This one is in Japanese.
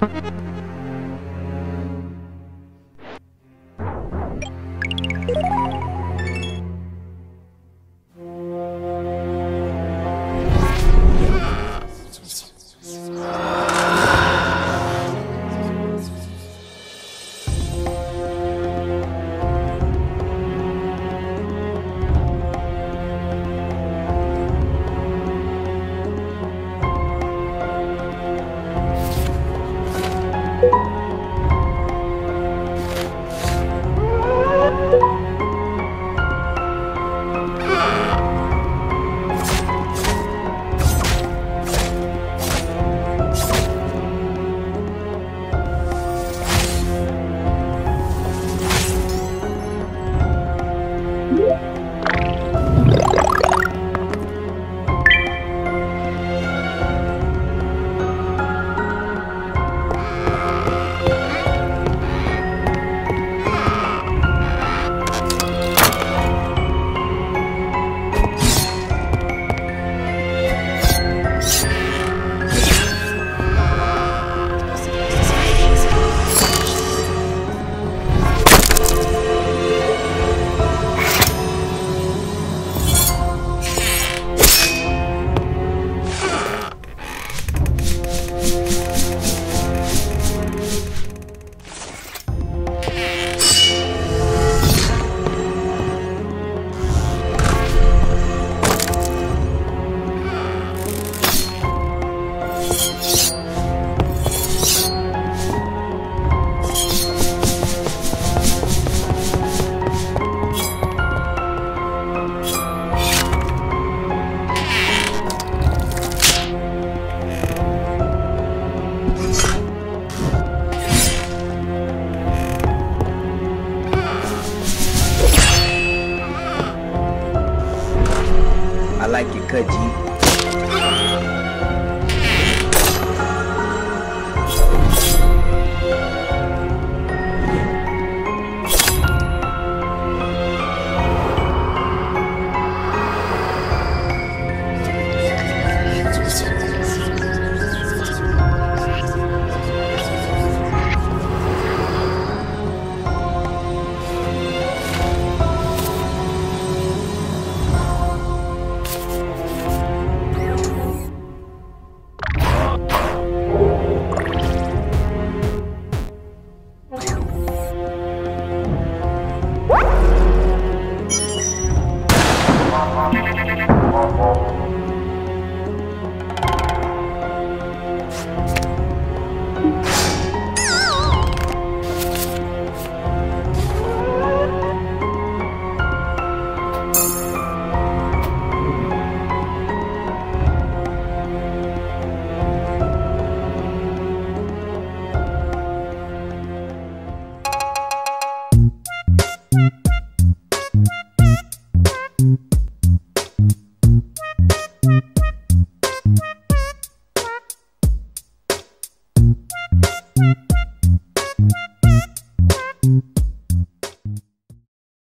you Música like it, cause you Mm-hmm.